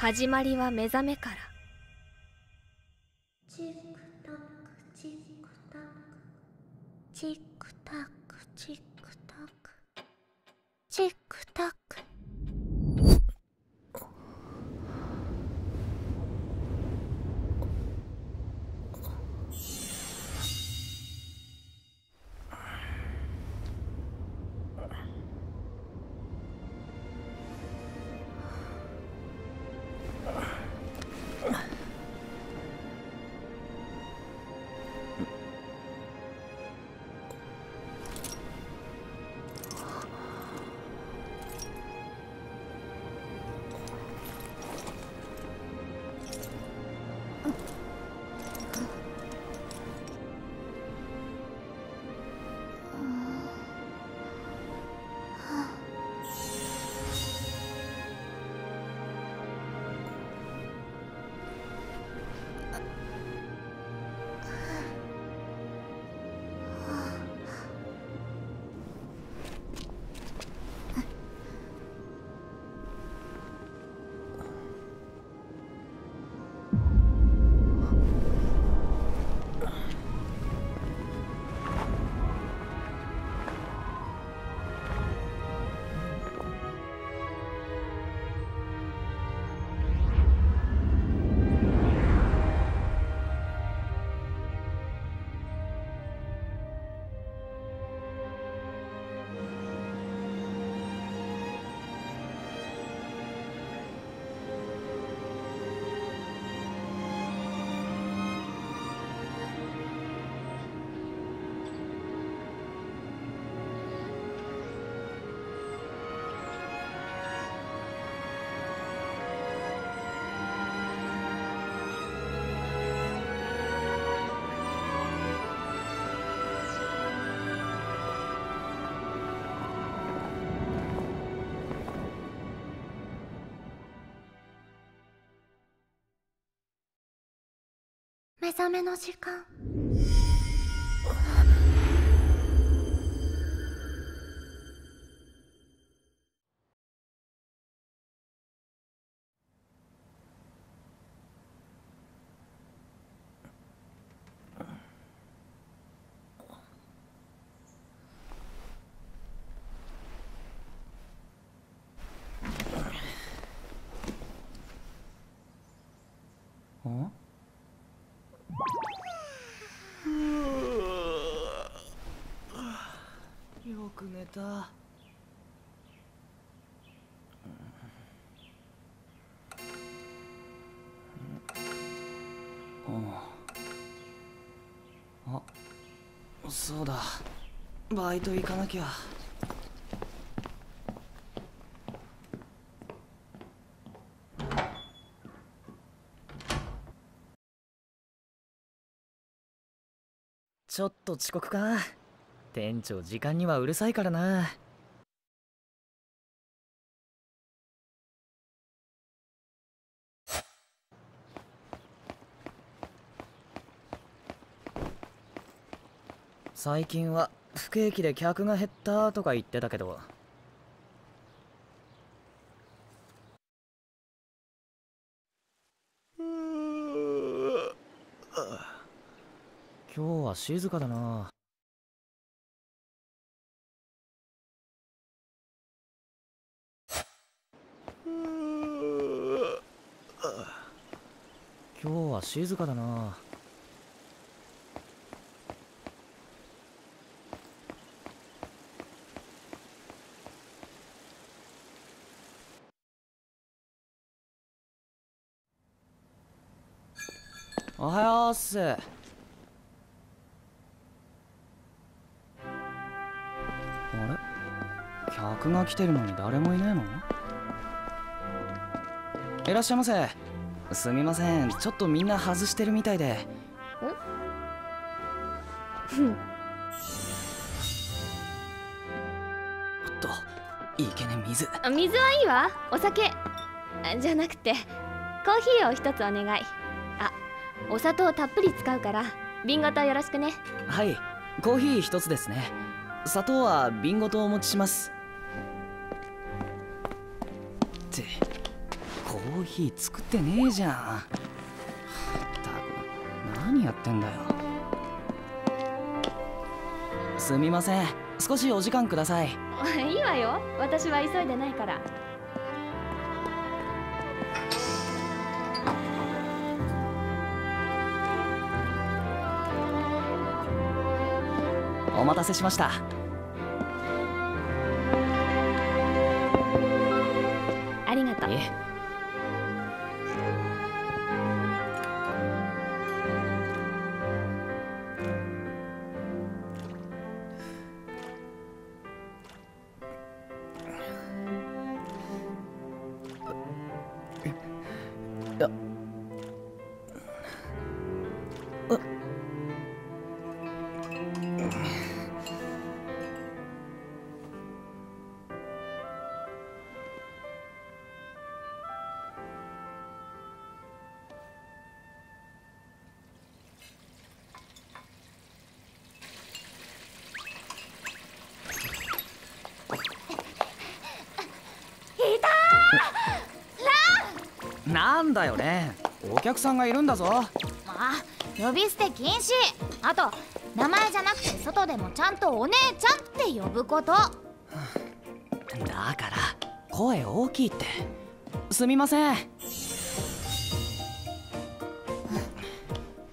始まりは目覚めから。チックタックチックタックチックタック。チックタック。チックタック覚めの時間。く寝た。あそうだ。バイト行かなきゃ。ちょっと遅刻か店長時間にはうるさいからな。最近は不景気で客が減ったとか言ってたけど。今日は静かだな今日は静かだな。おはようっす。あれ？客が来てるのに誰もいねえの？いらっしゃいませ。すみません。ちょっとみんな外してるみたいで。おっといけね水。あ水はいいわ。お酒。あじゃなくてコーヒーを一つお願い。あお砂糖たっぷり使うから瓶ごとよろしくね。はい。コーヒー一つですね。砂糖は瓶ごとお持ちします。ってコーヒー作ってねえじゃん。ったく何やってんだよ。すみません。少しお時間ください。いいわよ。私は急いでないから。お待たせしましたなんだよね。お客さんがいるんだぞ。あ呼び捨て禁止。あと名前じゃなくて外でもちゃんとお姉ちゃんって呼ぶこと。だから声大きいって。すみません。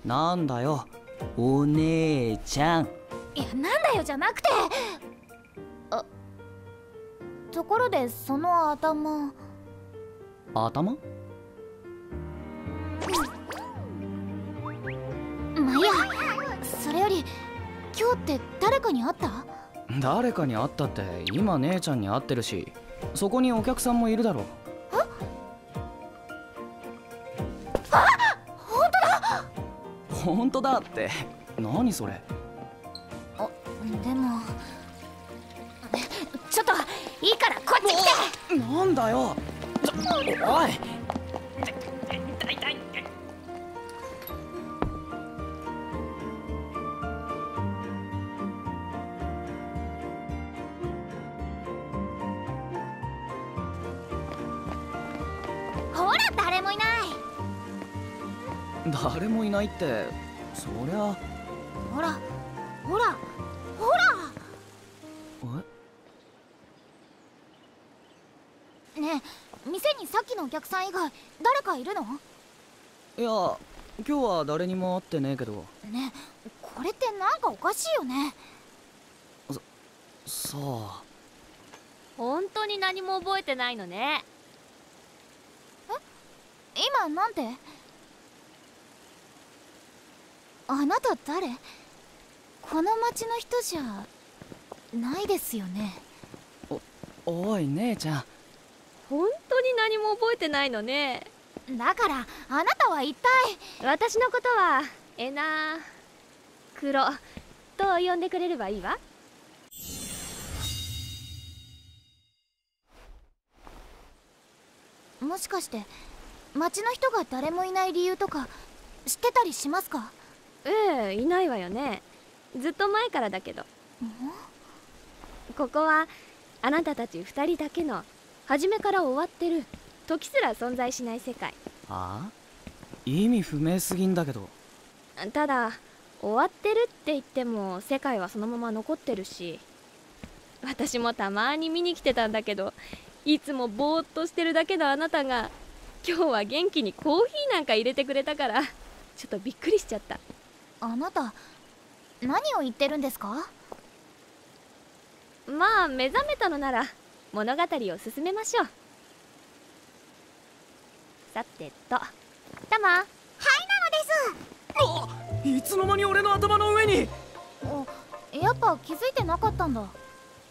なんだよ。お姉ちゃん。いやなんだよじゃなくて。あところでその頭。頭？今日って誰かに会った？誰かに会ったって今姉ちゃんに会ってるしそこにお客さんもいるだろう。本当だ！って。何それ？でもちょっといいからこっち来て！なんだよ！おいほら誰もいない。誰もいないってそりゃ。ほらほらほら。え？ねえ店にさっきのお客さん以外誰かいるの？いや今日は誰にも会ってねえけど。ねえこれってなんかおかしいよね。さあ。本当に何も覚えてないのね今なんてあなた誰？この町の人じゃないですよね？おい姉ちゃん。本当に何も覚えてないのね。だからあなたは一体？私のことはえな黒。と呼んでくれればいいわ？もしかして町の人が誰もいない理由とか知ってたりしますか？ええいないわよね。ずっと前からだけど。ここはあなたたち二人だけの初めから終わってる時すら存在しない世界。あ？意味不明すぎんだけど。ただ終わってるって言っても世界はそのまま残ってるし私もたまに見に来てたんだけどいつもぼーっとしてるだけのあなたが今日は元気にコーヒーなんか入れてくれたから。ちょっとびっくりしちゃった。あなた何を言ってるんですか？まあ目覚めたのなら物語を進めましょう。さてとタマ。いつの間に俺の頭の上に。おやっぱ気づいてなかったんだ。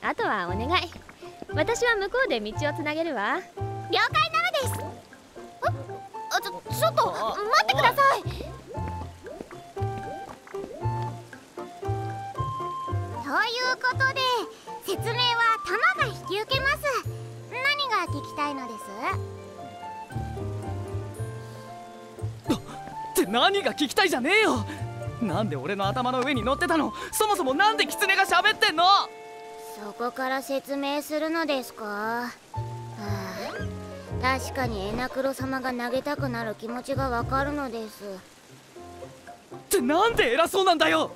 あとはお願い。私は向こうで道をつなげるわ。了解なのですああちょっとあ待ってください。ということで説明はタマが引き受けます。何が聞きたいのです？って何が聞きたいじゃねえよ。なんで俺の頭の上に乗ってたの？そもそもなんでキツネが喋ってんの？そこから説明するのですか、はあ、確かにエナクロ様が投げたくなる気持ちがわかるのです。ってなんで偉そうなんだよ。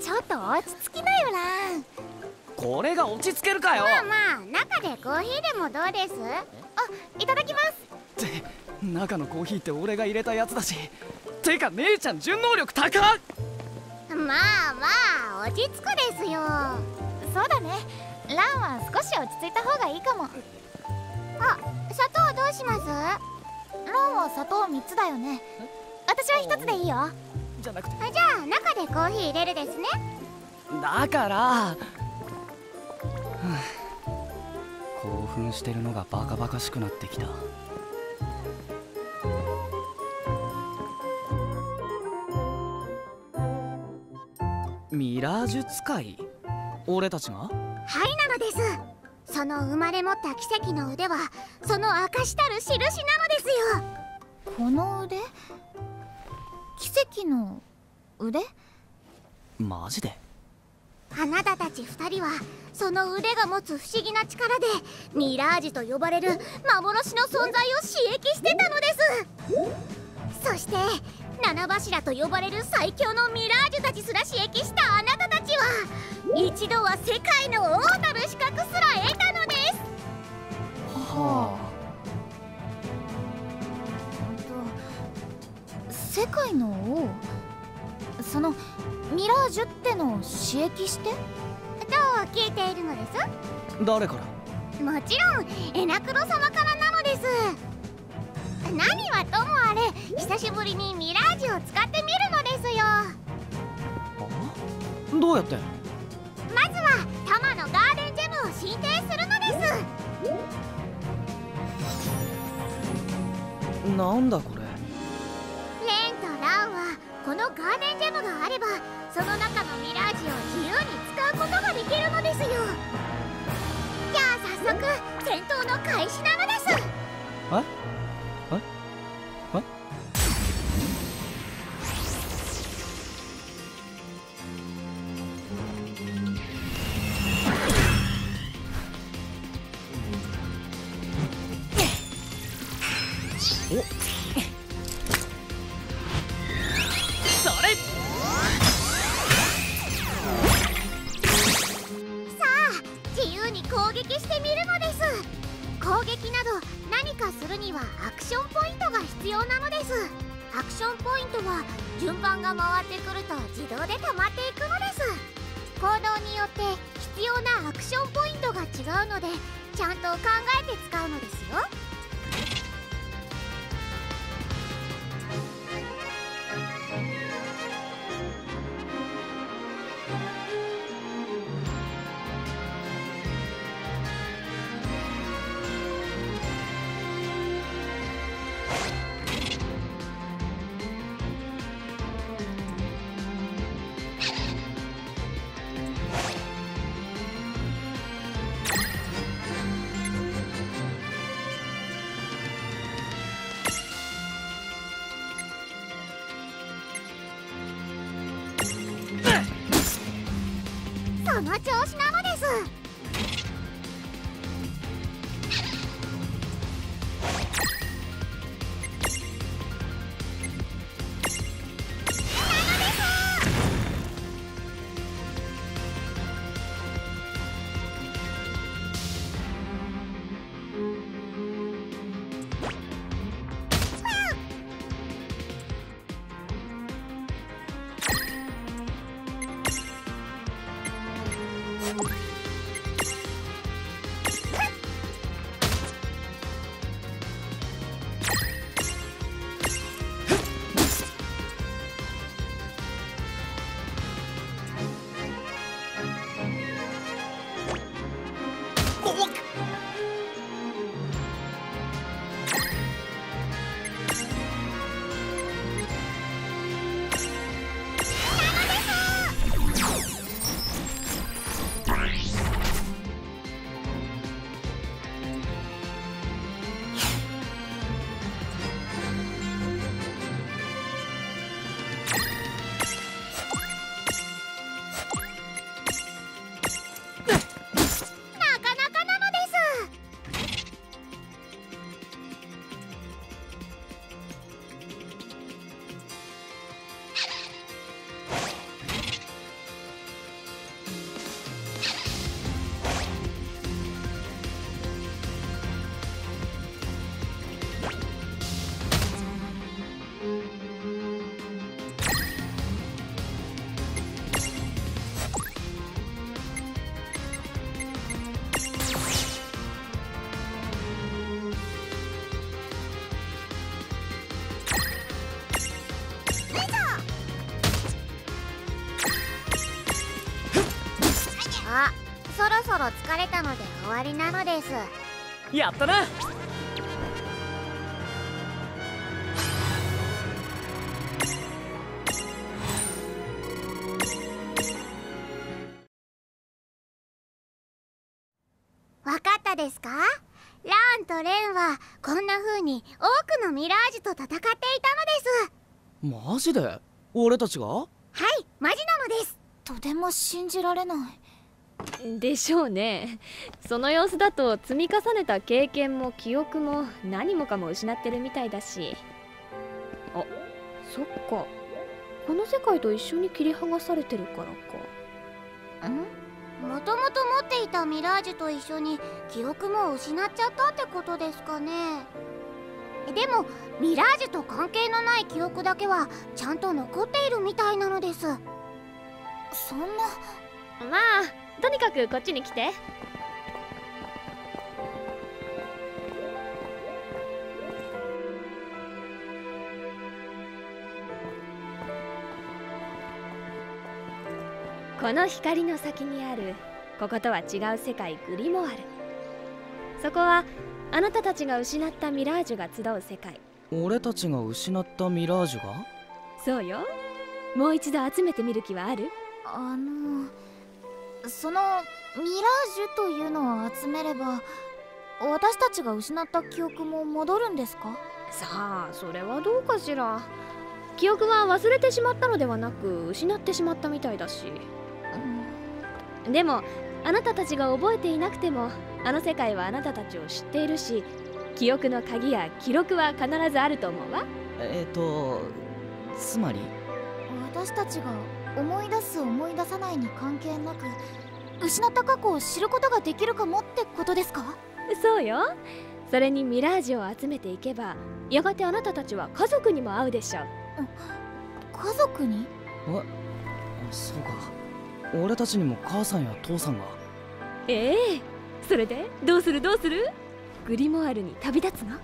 ちょっと落ち着きなよランこれが落ち着けるかよ。まあまあ中でコーヒーでもどうです？あいただきます。って中のコーヒーって俺が入れたやつだし。てか姉ちゃん順応力高っ。まあまあ落ち着くですよ。そうだね。ランは少し落ち着いた方がいいかも。あ砂糖どうします？ランは砂糖3つだよね。私は1つでいいよ。じゃなくて。じゃあ中でコーヒー入れるですね。だから。興奮してるのがバカバカしくなってきた。ミラージュ使い？俺たちが？はいなのですその生まれ持った奇跡の腕はその証たる印なのですよ。この腕？奇跡の腕？マジで？あなたたち2人はその腕が持つ不思議な力でミラージュと呼ばれる幻の存在を刺激してたのです。そして七柱と呼ばれる最強のミラージュたちすら刺激したあなたたちは一度は世界の王な界の王そのミラージュってのを刺激して？と聞いているのです。あ誰から？もちろんエナクロ様からなのです。何はともあれ久しぶりにミラージュを使ってみるのですよ。あ？どうやって？まずはタマのガーデンジェムを申請するのです。なんだこれ？このガーデンジェムがあればその中のミラージュを自由に使うことができるのですよ。じゃあ早速戦闘の開始なのです。え？え撃など何かするにはアクションポイントが必要なのです。アクションポイントは順番が回ってくると自動で溜まっていくのです。行動によって必要なアクションポイントが違うのでちゃんと考えて使うのですよ。の調子なので終わりなのです。やったな。わかったですか？ラーンとレンはこんな風に多くのミラージュと戦っていたのです。マジで？俺たちが？はいマジなのです。とても信じられないでしょうね。その様子だと積み重ねた経験も記憶も何もかも失ってるみたいだし。あそっか。この世界と一緒に切り剥がされてるからか。ん？もともと持っていたミラージュと一緒に記憶も失っちゃったってことですかね。でもミラージュと関係のない記憶だけはちゃんと残っているみたいなのです。そんなまあとにかくこっちに来て。この光の先にあるこことは違う世界グリモワルそこはあなたたちが失ったミラージュが集う世界。俺たちが失ったミラージュが？そうよ。もう一度集めてみる気はある？あのそのミラージュというのを集めれば私たちが失った記憶も戻るんですか？さあそれはどうかしら。記憶は忘れてしまったのではなく失ってしまったみたいだし。でもあなたたちが覚えていなくてもあの世界はあなたたちを知っているし記憶の鍵や記録は必ずあると思うわ。えっ、ー、とつまり？私たちが思い出す思い出さないに関係なく失った過去を知ることができるかもってことですか？そうよ。それにミラージュを集めていけばやがてあなたたちは家族にも会うでしょう。家族に？えそうか。俺たちにも母さんや父さんが。ええ。それで？どうするどうする？グリモワルに旅立つの？